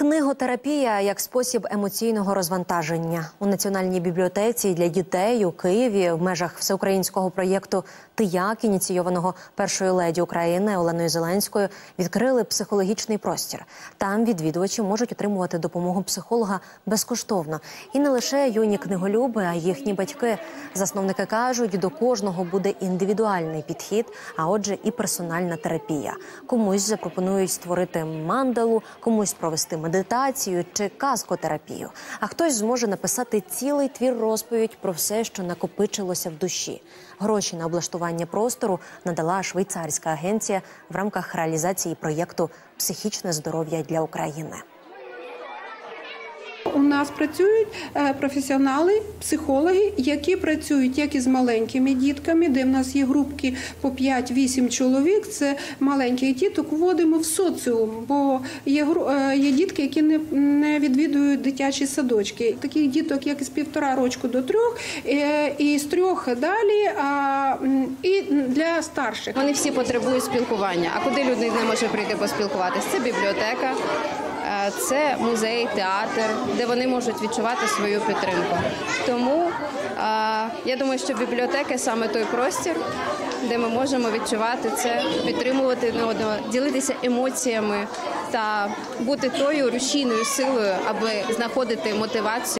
Книготерапія як спосіб емоційного розвантаження у національній бібліотеці для дітей у Києві в межах всеукраїнського проєкту Тияк, ініційованого першою леді України Оленою Зеленською, відкрили психологічний простір. Там відвідувачі можуть отримувати допомогу психолога безкоштовно. І не лише юні книголюби, а й їхні батьки. Засновники кажуть, до кожного буде індивідуальний підхід, а отже, і персональна терапія. Комусь запропонують створити мандалу, комусь провести медитацію чи казкотерапію. А хтось зможе написати цілий твір розповідь про все, що накопичилося в душі. Гроші на облаштування простору надала швейцарська агенція в рамках реалізації проєкту Психічне здоров'я для України. У нас працюють е, професіонали, психологи, які працюють як із маленькими дітками, де в нас є групки по 5-8 чоловік. Це маленьких діток вводимо в соціум, бо є е, є дітки, які не, не відвідують дитячі садочки. Таких діток, як із півтора рочку до трьох, е, і з трьох далі, а і для старших. Вони всі потребують спілкування. А куди людина може прийти поспілкуватися? Це бібліотека, це музей, театр, де вони можуть відчувати свою підтримку. Тому е, я думаю, що бібліотека саме той простір, де ми можемо відчувати це, підтримувати одне одного, ділитися емоціями та бути тою рушійною силою, аби знаходити мотивацію.